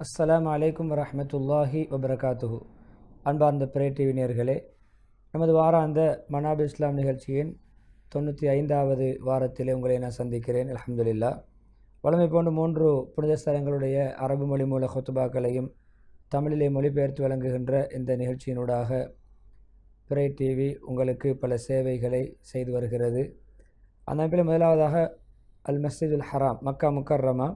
அஸ்லாம் அலைக்கும் வரமத்துல்லாஹி வபரகாத்துஹு. அன்பார்ந்த பிரே டிவினியர்களே நமது வாராந்த மனாப் இஸ்லாம் நிகழ்ச்சியின் தொண்ணூற்றி ஐந்தாவது வாரத்திலே உங்களை நான் சந்திக்கிறேன். அலமதுல்லா வளமை போன்ற மூன்று புனித ஸ்தலங்களுடைய அரபு மொழி மூல ஹொத்துபாக்களையும் தமிழிலே மொழிபெயர்த்து வழங்குகின்ற இந்த நிகழ்ச்சியினூடாக பிரே டிவி உங்களுக்கு பல சேவைகளை செய்து வருகிறது. அந்த அமைப்பில் முதலாவதாக அல் மஸ்ஜிதுல் ஹராம் மக்கா முக்கர்ரமா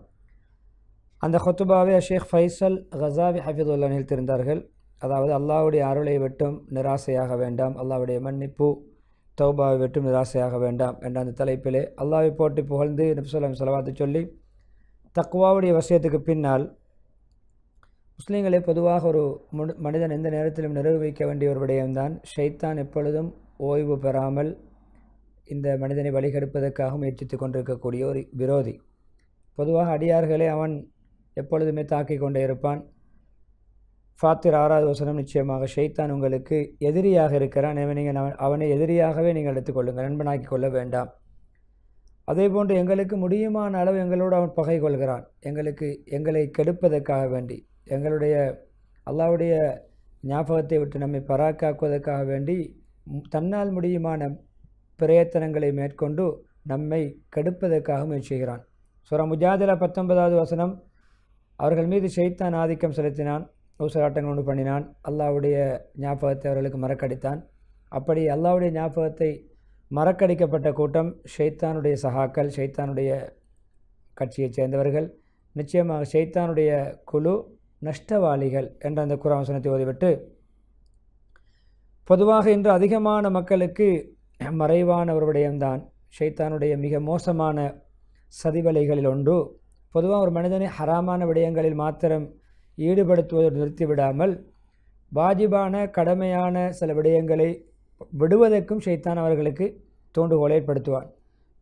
அந்த ஹொத்துபாவை ஷேக் ஃபைசல் ஹசாவி ஹஃபிதுல்லா நிகழ்த்திருந்தார்கள் அதாவது அல்லாவுடைய அருளை விட்டும் நிராசையாக வேண்டாம் அல்லாவுடைய மன்னிப்பு தௌபாவை விட்டும் நிராசையாக வேண்டாம் என்ற அந்த தலைப்பிலே அல்லாவை போட்டு புகழ்ந்து நபிசுல்லாம் செலவாத்து சொல்லி தக்குவாவுடைய வசியத்துக்கு பின்னால் முஸ்லீம்களே பொதுவாக ஒரு முன் மனிதன் எந்த நேரத்திலும் நிறைவு வைக்க வேண்டிய ஒரு விடயம்தான். ஷைத்தான் எப்பொழுதும் ஓய்வு பெறாமல் இந்த மனிதனை வழிகெடுப்பதற்காக முயற்சித்து கொண்டிருக்கக்கூடிய ஒரு விரோதி. பொதுவாக அடியார்களை அவன் எப்பொழுதுமே தாக்கிக் கொண்டே இருப்பான். ஃபாத்திர் ஆறாவது வசனம் நிச்சயமாக ஷைத்தான் உங்களுக்கு எதிரியாக இருக்கிறான். எனவே நீங்கள் அவன் அவனை எதிரியாகவே நீங்கள் எடுத்துக்கொள்ளுங்கள் நண்பனாக்கி கொள்ள வேண்டாம். அதே போன்று எங்களுக்கு முடியுமான அளவு எங்களோடு அவன் பகை கொள்கிறான் எங்களுக்கு எங்களை கெடுப்பதற்காக வேண்டி. எங்களுடைய அல்லாவுடைய ஞாபகத்தை விட்டு நம்மை பராக்காக்குவதற்காக வேண்டி தன்னால் முடியுமான பிரயத்தனங்களை மேற்கொண்டு நம்மை கெடுப்பதற்காக முயற்சிக்கிறான் சுர முஜாதில பத்தொன்பதாவது வசனம் அவர்கள் மீது ஷெய்தான் ஆதிக்கம் செலுத்தினான் ஊசலாட்டங்கள் ஒன்று பண்ணினான் அல்லாவுடைய ஞாபகத்தை அவர்களுக்கு மறக்கடித்தான். அப்படி அல்லாவுடைய ஞாபகத்தை மறக்கடிக்கப்பட்ட கூட்டம் ஷைத்தானுடைய சகாக்கள் ஷைத்தானுடைய கட்சியைச் சேர்ந்தவர்கள். நிச்சயமாக ஷைத்தானுடைய குழு நஷ்டவாளிகள் என்ற அந்த குராவசனத்தை ஓதிவிட்டு பொதுவாக இன்று அதிகமான மக்களுக்கு மறைவான ஒரு விடயம்தான் ஷைத்தானுடைய மிக மோசமான சதிவலைகளில் ஒன்று. பொதுவாக ஒரு மனிதனை ஹராமான விடயங்களில் மாத்திரம் ஈடுபடுத்துவதை நிறுத்திவிடாமல் வாஜிபான கடமையான சில விடயங்களை விடுவதற்கும் ஷைத்தான் அவர்களுக்கு தூண்டுகோலை ஏற்படுத்துவான்.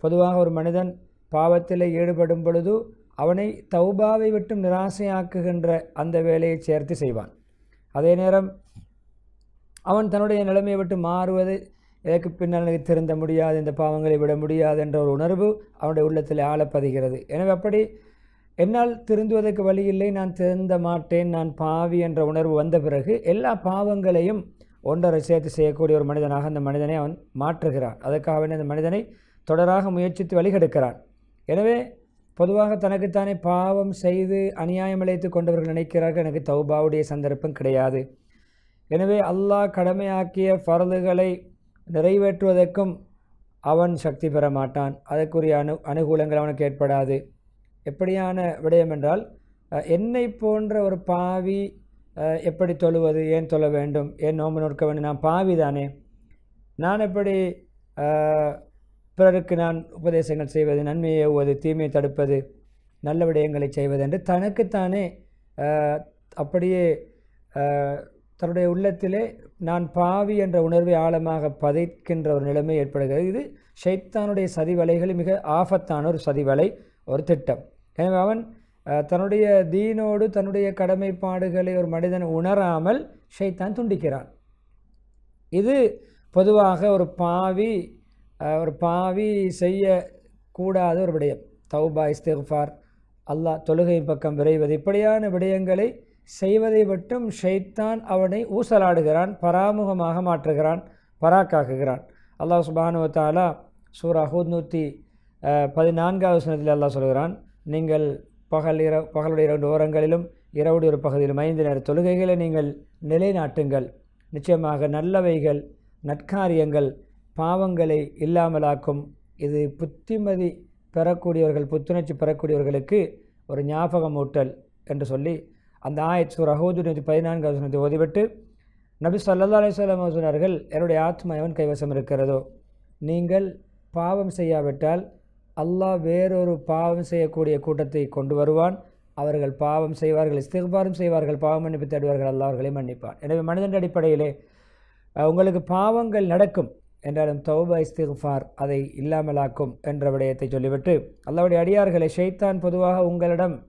பொதுவாக ஒரு மனிதன் பாவத்தில் ஈடுபடும் பொழுது அவனை தௌபாவை விட்டும் நிராசையாக்குகின்ற அந்த வேலையை சேர்த்து செய்வான். அதே நேரம் அவன் தன்னுடைய நிலைமையை விட்டு மாறுவது எனக்கு பின்னால் திருந்த முடியாது இந்த பாவங்களை விட முடியாது என்ற ஒரு உணர்வு அவனுடைய உள்ளத்தில் ஆளப்பதுகிறது எனவே அப்படி என்னால் திருந்துவதற்கு வழி இல்லை நான் திருந்த மாட்டேன் நான் பாவி என்ற உணர்வு வந்த பிறகு எல்லா பாவங்களையும் ஒன்றரை சேர்த்து செய்யக்கூடிய ஒரு மனிதனாக அந்த மனிதனை அவன் மாற்றுகிறான். அதற்காக அந்த மனிதனை தொடராக முயற்சித்து வழிகெடுக்கிறான். எனவே பொதுவாக தனக்குத்தானே பாவம் செய்து அநியாயம் இழைத்து கொண்டவர்கள் நினைக்கிறார்கள். எனக்கு தௌபாவுடைய சந்தர்ப்பம் கிடையாது. எனவே அல்லாஹ் கடமையாக்கிய ஃபரதுகளை நிறைவேற்றுவதற்கும் அவன் சக்தி பெற மாட்டான். அதற்குரிய அனு அனுகூலங்கள் அவனுக்கு ஏற்படாது. எப்படியான விடயம் என்றால் என்னை போன்ற ஒரு பாவி எப்படி தொழுவது ஏன் தொழ வேண்டும் ஏன் நோம்பு நோக்க வேண்டும்? நான் பாவி தானே நான் எப்படி பிறருக்கு நான் உபதேசங்கள் செய்வது நன்மையை ஓவது தீமையை தடுப்பது நல்ல விடயங்களை செய்வது என்று தனக்குத்தானே அப்படியே தன்னுடைய உள்ளத்திலே நான் பாவி என்ற உணர்வை ஆழமாக பதைக்கின்ற ஒரு நிலைமை ஏற்படுகிறது. இது ஷைத்தானுடைய சதிவலைகளில் மிக ஆபத்தான ஒரு சதிவலை ஒரு திட்டம். எனவே அவன் தன்னுடைய தீனோடு தன்னுடைய கடமைப்பாடுகளை ஒரு மனிதன் உணராமல் ஷைத்தான் துண்டிக்கிறான். இது பொதுவாக ஒரு பாவி ஒரு பாவி செய்யக்கூடாத ஒரு விடயம். தௌபா இஸ்திஃபார் அல்லாஹ் தொழுகையின் பக்கம் விரைவது. இப்படியான விடயங்களை செய்வதை மட்டும் ஷைத்தான் அவனை ஊசலாடுகிறான் பராமுகமாக மாற்றுகிறான் பராக்காக்குகிறான். அல்லாஹ் சுபானுவத்தாலா சூரா நூற்றி பதினான்காவது சனத்தில் அல்லாஹ் சொல்கிறான் நீங்கள் பகல் இரவு பகலுடைய இரண்டு ஓரங்களிலும் இரவுடைய ஒரு பகுதியிலும் ஐந்து நேர தொழுகைகளை நீங்கள் நிலைநாட்டுங்கள். நிச்சயமாக நல்லவைகள் நற்காரியங்கள் பாவங்களை இல்லாமலாக்கும். இது புத்திமதி பெறக்கூடியவர்கள் புத்துணர்ச்சி பெறக்கூடியவர்களுக்கு ஒரு ஞாபகமூட்டல் என்று சொல்லி அந்த ஆயத் சூர் அஹூது நூற்றி பதினான்காவது ஓதிவிட்டு நபி சல்லா அலிஸ்லாம் சொன்னார்கள் என்னுடைய ஆத்மா எவன் கைவசம் இருக்கிறதோ நீங்கள் பாவம் செய்யாவிட்டால் அல்லாஹ் வேறொரு பாவம் செய்யக்கூடிய கூட்டத்தை கொண்டு வருவான். அவர்கள் பாவம் செய்வார்கள் இஸ்திகாரம் செய்வார்கள் பாவம் மன்னிப்பு தேடுவார்கள் அல்லாஹ் அவர்களை மன்னிப்பான். எனவே மனிதன் அடிப்படையிலே உங்களுக்கு பாவங்கள் நடக்கும். என்றாலும் தௌபா இஸ்திஃபார் அதை இல்லாமலாக்கும் என்ற விடயத்தை சொல்லிவிட்டு அல்லாவுடைய அடியார்களை ஷைத்தான் பொதுவாக உங்களிடம்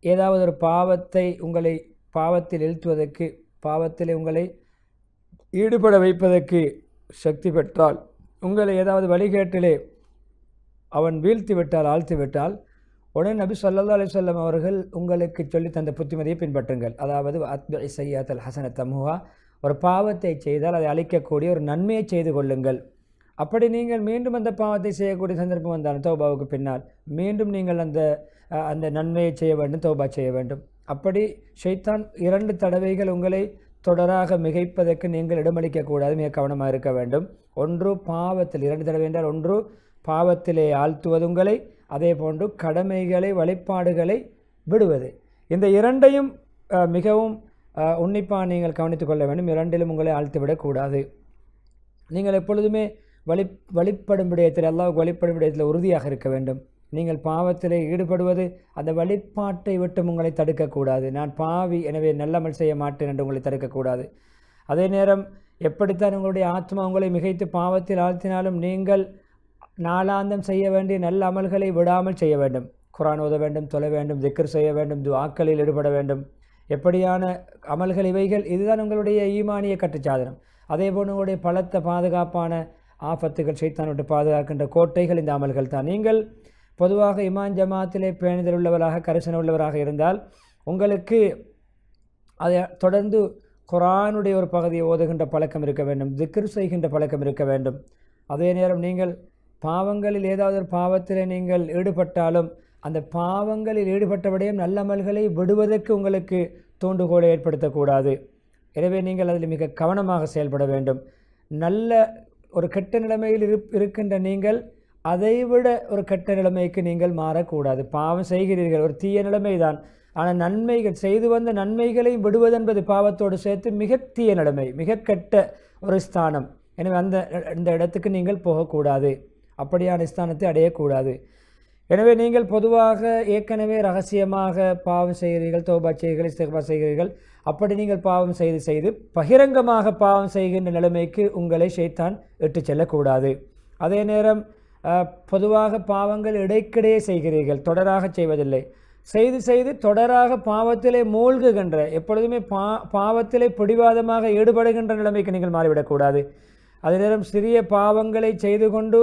ஏதாவது ஒரு பாவத்தை உங்களை பாவத்தில் இழுத்துவதற்கு பாவத்தில் உங்களை ஈடுபட வைப்பதற்கு சக்தி பெற்றால் உங்களை ஏதாவது வழிகேட்டிலே அவன் வீழ்த்தி விட்டால் ஆழ்த்தி விட்டால் உடனே நபி சொல்லா அலி சொல்லம் அவர்கள் உங்களுக்கு சொல்லி தந்த புத்திமதியை பின்பற்றுங்கள். அதாவது அத்பி சையாத் அல் ஹசன தமுஹா ஒரு பாவத்தை செய்தால் அதை அழிக்கக்கூடிய ஒரு நன்மையை செய்து கொள்ளுங்கள். அப்படி நீங்கள் மீண்டும் அந்த பாவத்தை செய்யக்கூடிய சந்தர்ப்பம் வந்தாலும் தௌபாவுக்கு பின்னால் மீண்டும் நீங்கள் அந்த அந்த நன்மையை செய்ய வேண்டும் தௌபா செய்ய வேண்டும். அப்படி ஷைத்தான் இரண்டு தடவைகள் உங்களை தொடராக மிகைப்பதற்கு நீங்கள் இடமளிக்கக்கூடாது மிக கவனமாக இருக்க வேண்டும். ஒன்று பாவத்தில் இரண்டு தடவை என்றால் ஒன்று பாவத்திலே ஆழ்த்துவது உங்களை அதே போன்று கடமைகளை வழிபாடுகளை விடுவது. இந்த இரண்டையும் மிகவும் உன்னிப்பாக நீங்கள் கவனித்துக் கொள்ள வேண்டும். இரண்டிலும் உங்களை ஆழ்த்திவிடக்கூடாது. நீங்கள் எப்பொழுதுமே வழி வழிபடும் விடயத்தில் அல்லாவுக்கு வழிபடும் விடயத்தில் உறுதியாக இருக்க வேண்டும். நீங்கள் பாவத்திலே ஈடுபடுவது அந்த வழிபாட்டை விட்டு உங்களை தடுக்கக்கூடாது. நான் பாவி எனவே நல்லமல் செய்ய மாட்டேன் என்று உங்களை தடுக்கக்கூடாது. அதே நேரம் எப்படித்தான் உங்களுடைய ஆத்மா உங்களை மிகைத்து பாவத்தில் ஆழ்த்தினாலும் நீங்கள் நாளாந்தம் செய்ய வேண்டிய நல்ல அமல்களை விடாமல் செய்ய வேண்டும். குரான் ஓத வேண்டும் தொலை வேண்டும் திக்கர் செய்ய வேண்டும் துவாக்களில் ஈடுபட வேண்டும். எப்படியான அமல்கள் இவைகள் இதுதான் உங்களுடைய ஈமானிய கட்டுச்சாதனம். அதே போல் உங்களுடைய பலத்த பாதுகாப்பான ஆபத்துகள் சைத்தான் விட்டு பாதுகாக்கின்ற கோட்டைகள் இந்த அமல்கள் தான். நீங்கள் பொதுவாக இமான் ஜமாத்திலே பேணிதல் உள்ளவராக கரிசனை உள்ளவராக இருந்தால் உங்களுக்கு அதை தொடர்ந்து குரானுடைய ஒரு பகுதியை ஓதுகின்ற பழக்கம் இருக்க வேண்டும் திக்ர் செய்கின்ற பழக்கம் இருக்க வேண்டும். அதே நேரம் நீங்கள் பாவங்களில் ஏதாவது ஒரு பாவத்தில் நீங்கள் ஈடுபட்டாலும் அந்த பாவங்களில் ஈடுபட்டபடியும் நல்ல அமல்களை விடுவதற்கு உங்களுக்கு தூண்டுகோலை ஏற்படுத்தக்கூடாது. எனவே நீங்கள் அதில் மிக கவனமாக செயல்பட வேண்டும். நல்ல ஒரு கெட்ட நிலைமையில் இரு இருக்கின்ற நீங்கள் அதைவிட ஒரு கெட்ட நிலைமைக்கு நீங்கள் மாறக்கூடாது. பாவம் செய்கிறீர்கள் ஒரு தீய நிலைமைதான். ஆனால் நன்மைகள் செய்து வந்த நன்மைகளை விடுவதென்பது பாவத்தோடு சேர்த்து மிக தீய நிலைமை மிக கெட்ட ஒரு ஸ்தானம். எனவே அந்த இந்த இடத்துக்கு நீங்கள் போகக்கூடாது. அப்படியான ஸ்தானத்தை அடையக்கூடாது. எனவே நீங்கள் பொதுவாக ஏற்கனவே ரகசியமாக பாவம் செய்கிறீர்கள் தோபா செய்கிறீர்கள் இஸ்திக்பார் செய்கிறீர்கள். அப்படி நீங்கள் பாவம் செய்து செய்து பகிரங்கமாக பாவம் செய்கின்ற நிலைமைக்கு உங்களை ஷைத்தான் இட்டு செல்லக்கூடாது. அதே நேரம் பொதுவாக பாவங்கள் இடைக்கிடையே செய்கிறீர்கள் தொடராக செய்வதில்லை. செய்து செய்து தொடராக பாவத்திலே மூழ்குகின்ற எப்பொழுதுமே பா பாவத்திலே பிடிவாதமாக ஈடுபடுகின்ற நிலைமைக்கு நீங்கள் மாறிவிடக்கூடாது. அதே நேரம் சிறிய பாவங்களை செய்து கொண்டு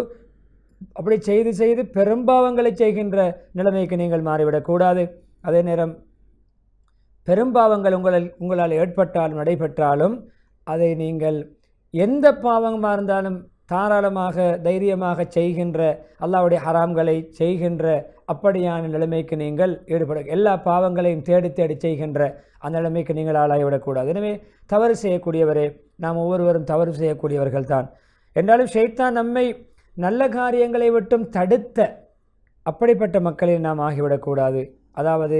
அப்படி செய்து செய்து பெரும்பாவங்களை செய்கின்ற நிலைமைக்கு நீங்கள் மாறிவிடக்கூடாது. அதே நேரம் பெரும்பாவங்கள் உங்களால் உங்களால் ஏற்பட்டாலும் நடைபெற்றாலும் அதை நீங்கள் எந்த பாவமாக இருந்தாலும் தாராளமாக தைரியமாக செய்கின்ற அல்லாவுடைய ஹராம்களை செய்கின்ற அப்படியான நிலைமைக்கு நீங்கள் ஈடுபட எல்லா பாவங்களையும் தேடி தேடி செய்கின்ற அந்த நிலைமைக்கு நீங்கள் ஆளாகிவிடக்கூடாது. எனவே தவறு செய்யக்கூடியவரே நாம் ஒவ்வொருவரும் தவறு செய்யக்கூடியவர்கள் தான் என்றாலும் ஷெய்தான் நம்மை நல்ல காரியங்களை விட்டும் தடுத்த அப்படிப்பட்ட மக்களில் நாம் ஆகிவிடக்கூடாது. அதாவது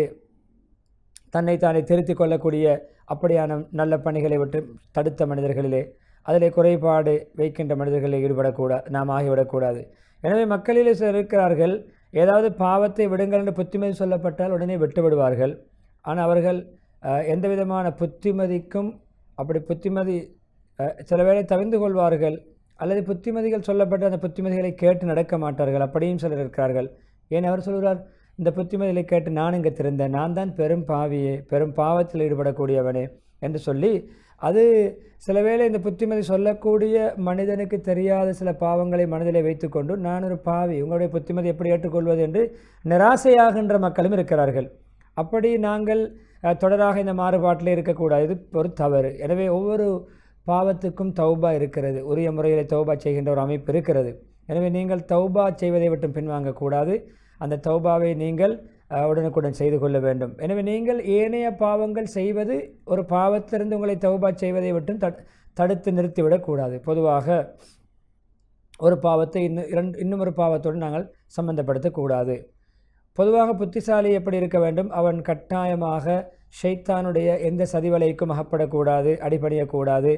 தன்னைத்தானே திருத்திக் கொள்ளக்கூடிய அப்படியான நல்ல பணிகளை விட்டு தடுத்த மனிதர்களிலே அதிலே குறைபாடு வைக்கின்ற மனிதர்களில் ஈடுபடக்கூடா நாம் ஆகிவிடக்கூடாது. எனவே மக்களிலே சிலர் இருக்கிறார்கள் ஏதாவது பாவத்தை விடுங்கள் என்று புத்திமதி சொல்லப்பட்டால் உடனே விட்டுவிடுவார்கள். ஆனால் அவர்கள் எந்த விதமான புத்திமதிக்கும் அப்படி புத்திமதி சில வேளை தவிர்ந்து கொள்வார்கள். அல்லது புத்திமதிகள் சொல்லப்பட்ட அந்த புத்திமதிகளை கேட்டு நடக்க மாட்டார்கள் அப்படியும் சிலர் இருக்கிறார்கள். ஏன் அவர் சொல்கிறார்? இந்த புத்திமதிகளை கேட்டு நான் இங்கே திறந்தேன் நான் தான் பெரும் பாவியே பெரும் பாவத்தில் ஈடுபடக்கூடியவனே என்று சொல்லி அது சில வேளை இந்த புத்திமதி சொல்லக்கூடிய மனிதனுக்கு தெரியாத சில பாவங்களை மனதிலே வைத்துக்கொண்டு நான் ஒரு பாவி உங்களுடைய புத்திமதி எப்படி ஏற்றுக்கொள்வது? என்று நிராசையாகின்ற மக்களும் இருக்கிறார்கள். அப்படி நாங்கள் தொடராக இந்த மாறுபாட்டில் இருக்கக்கூடாது இது ஒரு தவறு. எனவே ஒவ்வொரு பாவத்துக்கும் தௌபா இருக்கிறது. உரிய முறையில் தௌபா செய்கின்ற ஒரு அமைப்பு இருக்கிறது. எனவே நீங்கள் தௌபா செய்வதை விட்டு பின்வாங்கக்கூடாது அந்த தௌபாவை நீங்கள் உடனுக்குடன் செய்து கொள்ள வேண்டும். எனவே நீங்கள் ஏனைய பாவங்கள் செய்வது ஒரு பாவத்திலிருந்து உங்களை தௌபா செய்வதை விட்டும் தடு தடுத்து நிறுத்திவிடக்கூடாது பொதுவாக ஒரு பாவத்தை இன்னும் இரண்டு இன்னும் ஒரு பாவத்தோடு நாங்கள் சம்பந்தப்படுத்தக்கூடாது பொதுவாக புத்திசாலி எப்படி இருக்க வேண்டும்? அவன் கட்டாயமாக ஷைத்தானுடைய எந்த சதிவலைக்கும் அகப்படக்கூடாது அடிபடையக்கூடாது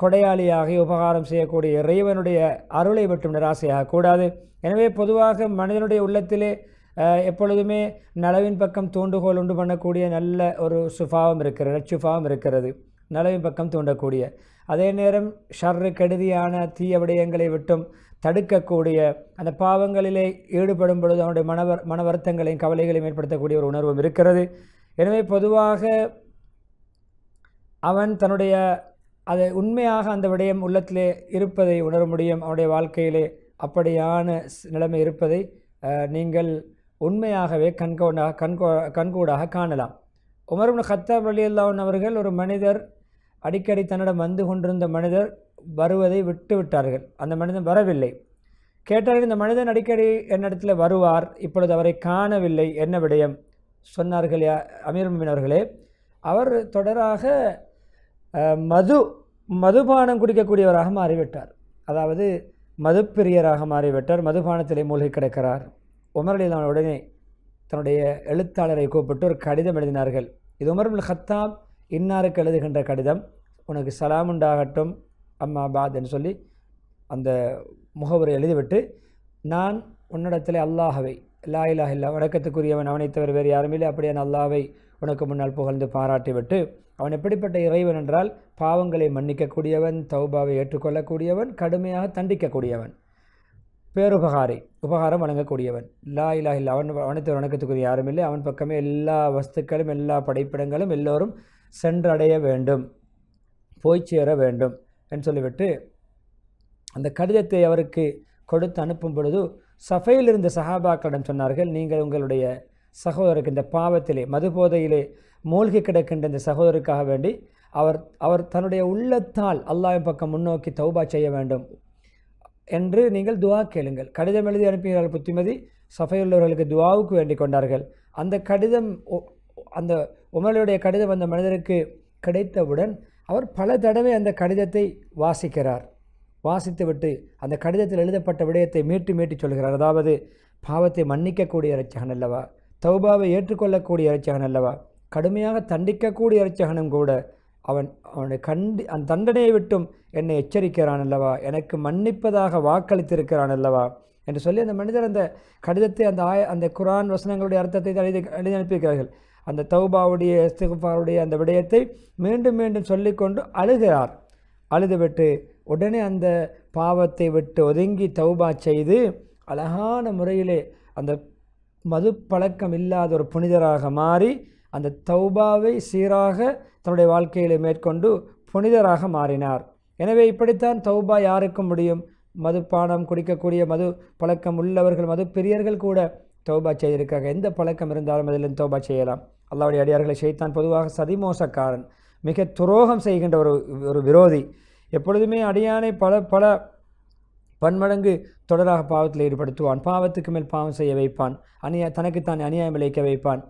கொடையாளியாகி உபகாரம் செய்யக்கூடிய இறைவனுடைய அருளை விட்டும் நிராசையாகக்கூடாது எனவே பொதுவாக மனிதனுடைய உள்ளத்திலே எப்பொழுதுமே நலவின் பக்கம் தூண்டுகோல் உண்டு பண்ணக்கூடிய நல்ல ஒரு சுபாவம் இருக்கிறது நச்சுபாவம் இருக்கிறது. நலவின் பக்கம் தூண்டக்கூடிய. அதே நேரம் ஷர்ரு கெடுதியான தீய விடயங்களை விட்டும் தடுக்கக்கூடிய அந்த பாவங்களிலே ஈடுபடும் பொழுது அவனுடைய மனவர் மன வருத்தங்களையும் கவலைகளையும் ஏற்படுத்தக்கூடிய ஒரு உணர்வும் இருக்கிறது. எனவே பொதுவாக அவன் தன்னுடைய அதை உண்மையாக அந்த விடயம் உள்ளத்திலே இருப்பதை உணர முடியும். அவனுடைய வாழ்க்கையிலே அப்படியான நிலைமை இருப்பதை நீங்கள் உண்மையாகவே கண்கோடாக கண்கோ கண்கூடாக காணலாம். உமர்பின் ஹத்தாப் அலி அவர்கள் ஒரு மனிதர் அடிக்கடி தன்னிடம் வந்து கொண்டிருந்த மனிதர் வருவதை விட்டு விட்டார்கள். அந்த மனிதன் வரவில்லை. கேட்டார்கள் இந்த மனிதன் அடிக்கடி என்னிடத்தில் வருவார் இப்பொழுது அவரை காணவில்லை என்ன விடயம்? சொன்னார்கள் யா அமீர் முமின் அவர்களே அவர் தொடராக மது மதுபானம் குடிக்கக்கூடியவராக மாறிவிட்டார். அதாவது மதுப்பிரியராக மாறிவிட்டார் மதுபானத்திலே மூழ்கி கிடக்கிறார். உமரலி உடனே தன்னுடைய எழுத்தாளரை கூப்பிட்டு ஒரு கடிதம் எழுதினார்கள். இது உமர்புல் ஹத்தாப் இன்னாருக்கு எழுதுகின்ற கடிதம். உனக்கு சலாம் உண்டாகட்டும் அம்மா பாத் சொல்லி அந்த முகவரை எழுதிவிட்டு நான் உன்னிடத்தில் அல்லாஹவை லா இலா இல்லா வணக்கத்துக்குரியவன் அவனை தவிர வேறு யாருமில்லை இல்லை. அப்படியான அல்லாஹ்வை உனக்கு முன்னால் புகழ்ந்து பாராட்டிவிட்டு அவன் எப்படிப்பட்ட இறைவன் என்றால் பாவங்களை மன்னிக்கக்கூடியவன் தௌபாவை ஏற்றுக்கொள்ளக்கூடியவன் கடுமையாக தண்டிக்கக்கூடியவன். பேருபகாரி உபகாரம் வழங்கக்கூடியவன். லா இலா இல்லா அவன் அவனத்தை வணக்கத்துக்குரிய யாரும் இல்லை. அவன் பக்கமே எல்லா வஸ்துக்களும் எல்லா படைப்பிடங்களும் எல்லோரும் சென்றடைய வேண்டும் போய் சேர வேண்டும் என்று சொல்லிவிட்டு அந்த கடிதத்தை அவருக்கு கொடுத்து அனுப்பும் பொழுது சஃபையில் இருந்த சஹாபாக்களிடம் சொன்னார்கள் நீங்கள் உங்களுடைய சகோதரருக்கு இந்த பாவத்திலே மது போதையிலே மூழ்கி கிடக்கின்ற இந்த சகோதரருக்காக வேண்டி அவர் அவர் தன்னுடைய உள்ளத்தால் அல்லாவின் பக்கம் முன்னோக்கி தௌபா செய்ய வேண்டும் என்று நீங்கள் துவா கேளுங்கள். கடிதம் எழுதி அனுப்பினார்கள் புத்திமதி சஃபையுள்ளவர்களுக்கு துவாவுக்கு வேண்டிக் கொண்டார்கள். அந்த கடிதம் ஒ- அந்த உமருடைய கடிதம் அந்த மனிதருக்கு கிடைத்தவுடன் அவர் பல தடவை அந்த கடிதத்தை வாசிக்கிறார். வாசித்துவிட்டு அந்த கடிதத்தில் எழுதப்பட்ட விடயத்தை மீட்டு மீட்டி சொல்கிறார். அதாவது பாவத்தை மன்னிக்கக்கூடிய இறைச்சகன் அல்லவா? தௌபாவை ஏற்றுக்கொள்ளக்கூடிய இறைச்சகன் அல்லவா? கடுமையாக தண்டிக்கக்கூடிய இறைச்சகனும் கூட அவன் அவனை கண்டி அந்த தண்டனையை விட்டும் என்னை எச்சரிக்கிறான் அல்லவா? எனக்கு மன்னிப்பதாக வாக்களித்திருக்கிறான் அல்லவா? என்று சொல்லி அந்த மனிதர் அந்த கடிதத்தை அந்த ஆய அந்த குரான் வசனங்களுடைய அர்த்தத்தை எழுதி எழுதி அனுப்பியிருக்கிறார்கள். அந்த தௌபாவுடைய இஸ்திகுஃபாருடைய அந்த விடயத்தை மீண்டும் மீண்டும் சொல்லிக்கொண்டு அழுகிறார். அழுதுவிட்டு உடனே அந்த பாவத்தை விட்டு ஒதுங்கி தௌபா செய்து அழகான முறையிலே அந்த மது பழக்கம் இல்லாத ஒரு புனிதராக மாறி அந்த தௌபாவை சீராக தன்னுடைய வாழ்க்கையிலே மேற்கொண்டு புனிதராக மாறினார். எனவே இப்படித்தான் தௌபா யாருக்கும் முடியும்? மதுப்பானம் குடிக்கக்கூடிய மது பழக்கம் உள்ளவர்கள் மது பிரியர்கள் கூட தௌபா செய்திருக்காங்க. எந்த பழக்கம் இருந்தாலும் அதிலும் தௌபா செய்யலாம். அல்லாவுடைய அடியார்களை செய்தான் பொதுவாக சதிமோசக்காரன் மிக துரோகம் செய்கின்ற ஒரு ஒரு விரோதி. எப்பொழுதுமே அடியானை பல பல பன்மடங்கு தொடராக பாவத்தில் ஈடுபடுத்துவான். பாவத்துக்கு மேல் பாவம் செய்ய வைப்பான். அநியா தனக்குத்தான் அநியாயம் இழைக்க வைப்பான்.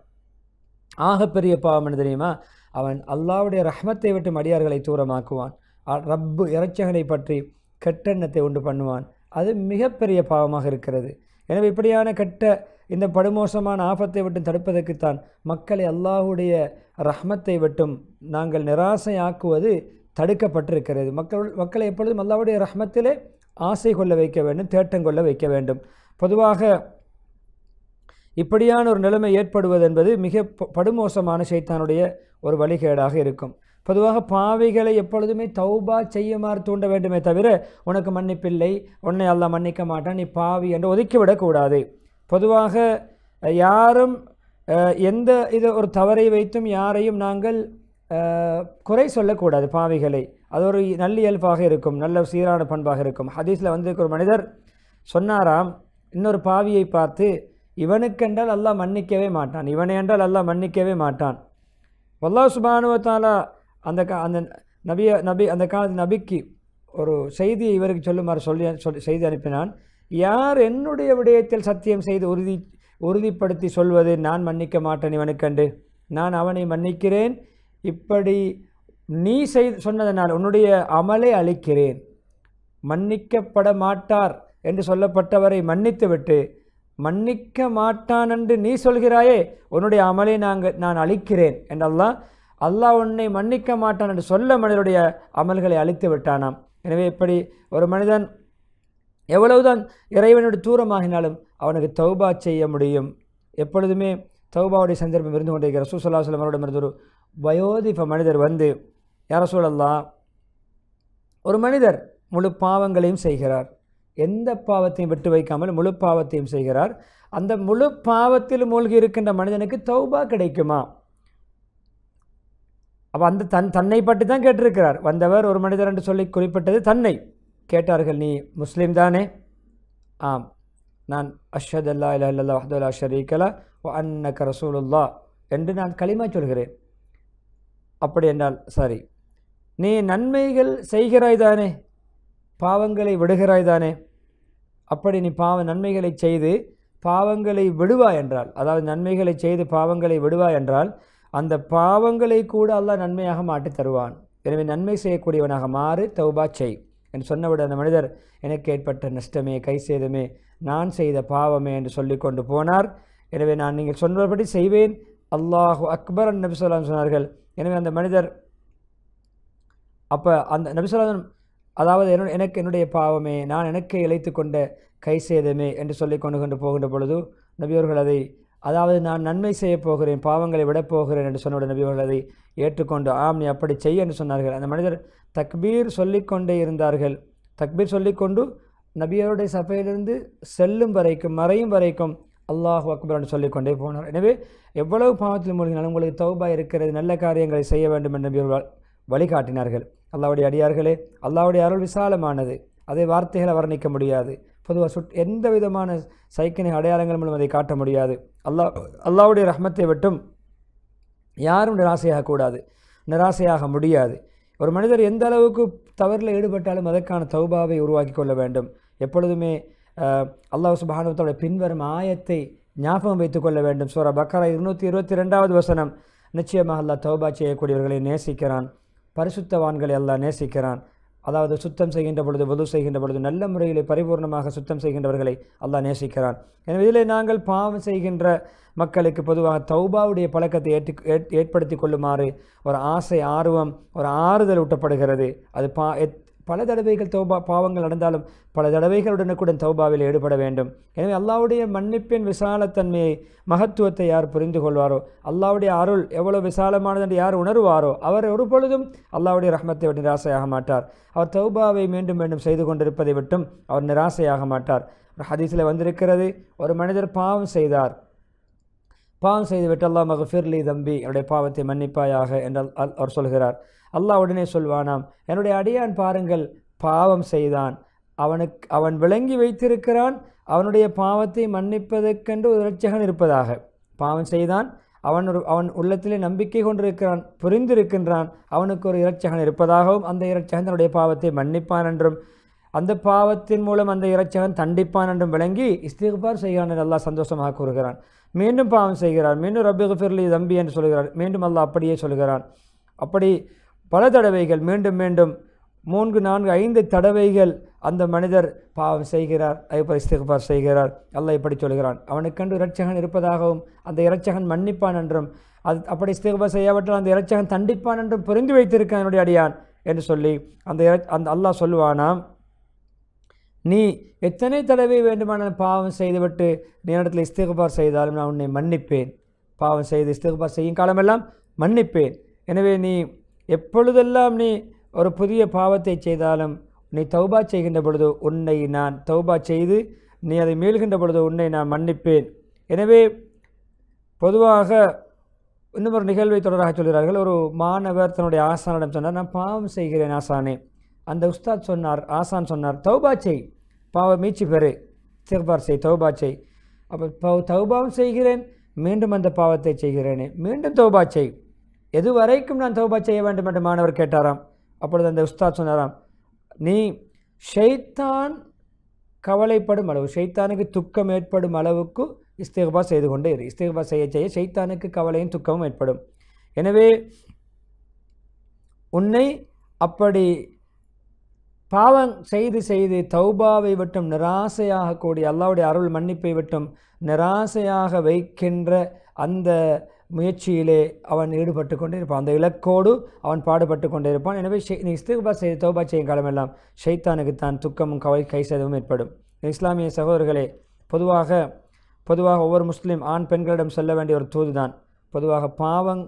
ஆகப்பெரிய பாவம் என்ன தெரியுமா? அவன் அல்லாவுடைய ரஹ்மத்தை விட்டு அடியார்களை தூரமாக்குவான். ரப்பு இறைச்சகனை பற்றி கெட்டெண்ணத்தை உண்டு பண்ணுவான். அது மிகப்பெரிய பாவமாக இருக்கிறது. எனவே இப்படியான கெட்ட இந்த படுமோசமான ஆபத்தை விட்டு தடுப்பதற்குத்தான் மக்களை அல்லாஹுடைய ரஹ்மத்தை விட்டும் நாங்கள் நிராசையாக்குவது தடுக்கப்பட்டிருக்கிறது. மக்கள் மக்களை எப்பொழுதும் அல்லாவுடைய ரஹ்மத்திலே ஆசை கொள்ள வைக்க வேண்டும் தேட்டம் கொள்ள வைக்க வேண்டும். பொதுவாக இப்படியான ஒரு நிலைமை ஏற்படுவது என்பது மிக படுமோசமான சைத்தானுடைய ஒரு வழிகேடாக இருக்கும். பொதுவாக பாவிகளை எப்பொழுதுமே தௌபா செய்யுமாறு தூண்ட வேண்டுமே தவிர உனக்கு மன்னிப்பில்லை உன்னை அல்லாஹ் மன்னிக்க மாட்டான் நீ பாவி என்று ஒதுக்கிவிடக்கூடாது பொதுவாக யாரும் எந்த இது ஒரு தவறை வைத்தும் யாரையும் நாங்கள் குறை சொல்லக்கூடாது பாவிகளை. அது ஒரு நல்லியல்பாக இருக்கும் நல்ல சீரான பண்பாக இருக்கும். ஹதீஸில் வந்து ஒரு மனிதர் சொன்னாராம் இன்னொரு பாவியை பார்த்து இவனுக்கென்றால் அல்லாஹ் மன்னிக்கவே மாட்டான். இவனை என்றால் அல்லாஹ் மன்னிக்கவே மாட்டான். வல்லா சுபானுவத்தாலா அந்த கா அந்த நபிய நபி அந்த காலத்து நபிக்கு ஒரு செய்தியை இவருக்கு சொல்லுமாறு சொல்லி சொல்லி செய்தி அனுப்பினான். யார் என்னுடைய விடயத்தில் சத்தியம் செய்து உறுதி உறுதிப்படுத்தி சொல்வது நான் மன்னிக்க மாட்டேன் இவனுக்கண்டு நான் அவனை மன்னிக்கிறேன். இப்படி நீ செய் சொன்னதனால் உன்னுடைய அமலை அளிக்கிறேன் மன்னிக்கப்பட மாட்டார் என்று சொல்லப்பட்டவரை மன்னித்துவிட்டு மன்னிக்க மாட்டான் என்று நீ சொல்கிறாயே உன்னுடைய அமலை நாங்கள் நான் அழிக்கிறேன் என்றெல்லாம் அல்லாஹ் உன்னை மன்னிக்க மாட்டான் என்று சொல்ல மனிதனுடைய அமல்களை அழித்து விட்டானாம். எனவே இப்படி ஒரு மனிதன் எவ்வளவுதான் இறைவனோடு தூரமாகினாலும் அவனுக்கு தௌபா செய்ய முடியும். எப்பொழுதுமே தௌபாவுடைய சந்தர்ப்பம் இருந்து கொண்டிருக்கிற ரசூசல்லா சொல்லம் அவரிடமிருந்து ஒரு வயோதிப மனிதர் வந்து யார சொல்லலாம் ஒரு மனிதர் முழு பாவங்களையும் செய்கிறார். எந்த பாவத்தையும் விட்டு வைக்காமல் முழு பாவத்தையும் செய்கிறார். அந்த முழு பாவத்தில் மூழ்கி இருக்கின்ற மனிதனுக்கு தௌபா கிடைக்குமா? அப்போ அந்த தன் தன்னை பற்றி தான் கேட்டிருக்கிறார். வந்தவர் ஒரு மனிதர் என்று சொல்லி குறிப்பிட்டது தன்னை. கேட்டார்கள் நீ முஸ்லீம் தானே? ஆம். நான் அஷத் அல்லா இல்லா இல்லல்லா ஷரீக்கலா ஷரீகலா வ ரசூலுல்லா என்று நான் களிமா சொல்கிறேன். அப்படி என்றால் சரி. நீ நன்மைகள் செய்கிறாய் தானே பாவங்களை விடுகிறாய் தானே அப்படி நீ பாவ நன்மைகளை செய்து பாவங்களை விடுவாய் என்றால் அதாவது நன்மைகளை செய்து பாவங்களை விடுவாய் என்றால் அந்த பாவங்களை கூட அல்லாஹ் நன்மையாக மாட்டி தருவான். எனவே நன்மை செய்யக்கூடியவனாக மாறு தௌபா செய் என்று சொன்னவிட அந்த மனிதர் எனக்கு ஏற்பட்ட நஷ்டமே கை சேதமே நான் செய்த பாவமே என்று சொல்லி கொண்டு போனார். எனவே நான் நீங்கள் சொன்னபடி செய்வேன். அல்லாஹு அக்பர் நபி சொல்லாம் சொன்னார்கள் எனவே அந்த மனிதர் அப்போ அந்த நபி அதாவது எனக்கு என்னுடைய பாவமே நான் எனக்கு இழைத்து கொண்ட கை சேதமே என்று சொல்லி கொண்டு கொண்டு போகின்ற பொழுது நபியவர்கள் அதை அதாவது நான் நன்மை செய்ய போகிறேன் பாவங்களை விடப் போகிறேன் என்று சொன்ன நபியவர்கள் அதை ஏற்றுக்கொண்டு ஆம் நீ அப்படி செய்ய என்று சொன்னார்கள். அந்த மனிதர் தக்பீர் சொல்லிக்கொண்டே இருந்தார்கள். தக்பீர் சொல்லிக்கொண்டு நபியருடைய சபையிலிருந்து செல்லும் வரைக்கும் மறையும் வரைக்கும் அல்லாஹ் அக்பர் சொல்லிக் சொல்லிக்கொண்டே போனார். எனவே எவ்வளவு பாவத்தில் மூழ்கினாலும் உங்களுக்கு தௌபா இருக்கிறது நல்ல காரியங்களை செய்ய வேண்டும் என்று நபியவர்கள் வழிகாட்டினார்கள். அல்லாவுடைய அடியார்களே அல்லாவுடைய அருள் விசாலமானது. அதை வார்த்தைகளை வர்ணிக்க முடியாது. பொதுவாக சுட் எந்த விதமான சைக்கினை அடையாளங்கள் மூலம் அதை காட்ட முடியாது. அல்லாஹ் அல்லாவுடைய ரஹ்மத்தை விட்டும் யாரும் நிராசையாகக்கூடாது. நிராசையாக முடியாது. ஒரு மனிதர் எந்த அளவுக்கு தவறில் ஈடுபட்டாலும் அதற்கான தௌபாவை உருவாக்கி கொள்ள வேண்டும். எப்பொழுதுமே அல்லாஹ் சுபானுவத்தோட பின்வரும் ஆயத்தை ஞாபகம் வைத்துக் கொள்ள வேண்டும். சூர பக்கரா இருநூற்றி இருபத்தி ரெண்டாவது வசனம். நிச்சயமாக அல்லா தௌபா செய்யக்கூடியவர்களை நேசிக்கிறான். பரிசுத்தவான்களை அல்லா நேசிக்கிறான். அதாவது சுத்தம் செய்கின்ற பொழுது வது செய்கின்ற பொழுது நல்ல முறையில் பரிபூர்ணமாக சுத்தம் செய்கின்றவர்களை அல்லாஹ் நேசிக்கிறான். எனவே இதில் நாங்கள் பாவம் செய்கின்ற மக்களுக்கு பொதுவாக தௌபாவுடைய பழக்கத்தை ஏற்றி ஏற்- ஏற்படுத்தி கொள்ளுமாறு ஒரு ஆசை ஆர்வம் ஒரு ஆறுதல் ஊட்டப்படுகிறது. அது பா எத்- பல தடவைகள் தௌபா பாவங்கள் நடந்தாலும் பல தடவைகளுடனுக்குடன் தௌபாவில் ஈடுபட வேண்டும். எனவே அல்லாவுடைய மன்னிப்பின் விசாலத்தன்மையை மகத்துவத்தை யார் புரிந்து கொள்வாரோ அல்லாவுடைய அருள் எவ்வளோ விசாலமானது என்று யார் உணர்வாரோ அவர் ஒரு பொழுதும் அல்லாவுடைய ரஹ்மத்தை விட்டு நிராசையாக மாட்டார். அவர் தௌபாவை மீண்டும் மீண்டும் செய்து கொண்டிருப்பதை விட்டும் அவர் நிராசையாக மாட்டார். ஒரு ஹதீஸில் வந்திருக்கிறது ஒரு மனிதர் பாவம் செய்தார். பாவம் செய்துவிட்டு அல்லாஹ் மகஃபிர்லி தம்பி என்னுடைய பாவத்தை மன்னிப்பாயாக என்று அல்- அவர் சொல்கிறார். அல்லாஹ் உடனே சொல்வானாம் என்னுடைய அடியான் பாருங்கள் பாவம் செய்தான். அவனுக்கு அவன் விளங்கி வைத்திருக்கிறான் அவனுடைய பாவத்தை மன்னிப்பதற்கென்று ஒரு இரட்சகன் இருப்பதாக. பாவம் செய்தான் அவன் ஒரு அவன் உள்ளத்திலே நம்பிக்கை கொண்டிருக்கிறான் புரிந்திருக்கின்றான். அவனுக்கு ஒரு இரட்சகன் இருப்பதாகவும் அந்த இரட்சகன் தன்னுடைய பாவத்தை மன்னிப்பான் என்றும் அந்த பாவத்தின் மூலம் அந்த இறைச்சகன் தண்டிப்பான் என்றும் விளங்கி இஸ்திகுபார் செய்கிறான் என்று நல்லா சந்தோஷமாக கூறுகிறான். மீண்டும் பாவம் செய்கிறான் மீண்டும் ரப்பி ஃபிர்லி தம்பி என்று சொல்கிறான் மீண்டும் அல்லாஹ் அப்படியே சொல்கிறான். அப்படி பல தடவைகள் மீண்டும் மீண்டும் மூன்று நான்கு ஐந்து தடவைகள் அந்த மனிதர் பாவம் செய்கிறார் அதுபோல் இஸ்திகுபார் செய்கிறார். அல்லாஹ் இப்படி சொல்கிறான். அவனுக்கென்று இரட்சகன் இருப்பதாகவும் அந்த இரட்சகன் மன்னிப்பான் என்றும் அது அப்படி இஸ்திகபார் செய்யாவிட்டால் அந்த இரட்சகன் தண்டிப்பான் என்றும் புரிந்து வைத்திருக்கான் என்னுடைய அடியான் என்று சொல்லி அந்த இர அந்த அல்லாஹ் சொல்லுவானாம். நீ எத்தனை தடவை வேண்டுமானால் பாவம் செய்துவிட்டு நீ இடத்துல இஸ்திகுபார் செய்தாலும் நான் உன்னை மன்னிப்பேன். பாவம் செய்து இஸ்திகபார் செய்யும் காலமெல்லாம் மன்னிப்பேன். எனவே நீ எப்பொழுதெல்லாம் நீ ஒரு புதிய பாவத்தை செய்தாலும் நீ தௌபா செய்கின்ற பொழுது உன்னை நான் தௌபா செய்து நீ அதை மீள்கின்ற பொழுது உன்னை நான் மன்னிப்பேன். எனவே பொதுவாக இன்னும் ஒரு நிகழ்வை தொடராக சொல்கிறார்கள். ஒரு மாணவர் தன்னுடைய ஆசானிடம் சொன்னார் நான் பாவம் செய்கிறேன் ஆசானே. அந்த உஸ்தாத் சொன்னார் ஆசான் சொன்னார் தௌபா செய். பாவ மீட்சி பெறு. சிறுபார் செய் தௌபா செய். அப்போ பௌ- தௌபாவும் செய்கிறேன் மீண்டும் அந்த பாவத்தை செய்கிறேனே. மீண்டும் தௌபா செய். எது வரைக்கும் நான் தௌபா செய்ய வேண்டும் என்று மாணவர் கேட்டாராம். அப்பொழுது அந்த உஸ்தாத் சொன்னாராம் நீ ஷைத்தான் கவலைப்படும் அளவு ஷைத்தானுக்கு துக்கம் ஏற்படும் அளவுக்கு இஸ்திகபா செய்து கொண்டே இரு. இஸ்திகபா செய்ய செய்ய ஷைத்தானுக்கு கவலையும் துக்கமும் ஏற்படும். எனவே உன்னை அப்படி பாவம் செய்து செய்து தௌபாவை விட்டும் நிராசையாக கூடிய அல்லாவுடைய அருள் மன்னிப்பை விட்டும் நிராசையாக வைக்கின்ற அந்த முயற்சியிலே அவன் ஈடுபட்டு கொண்டே இருப்பான் அந்த இலக்கோடு அவன் பாடுபட்டு கொண்டே இருப்பான் எனவே நீ இஸ்திகுபா செய்து தௌபா செய்யும் காலமெல்லாம் ஷைத்தானுக்கு தான் துக்கமும் கவலை கை சேதமும் ஏற்படும். இஸ்லாமிய சகோதரர்களே பொதுவாக பொதுவாக ஒவ்வொரு முஸ்லீம் ஆண் பெண்களிடம் சொல்ல வேண்டிய ஒரு தூதுதான். பொதுவாக பாவங்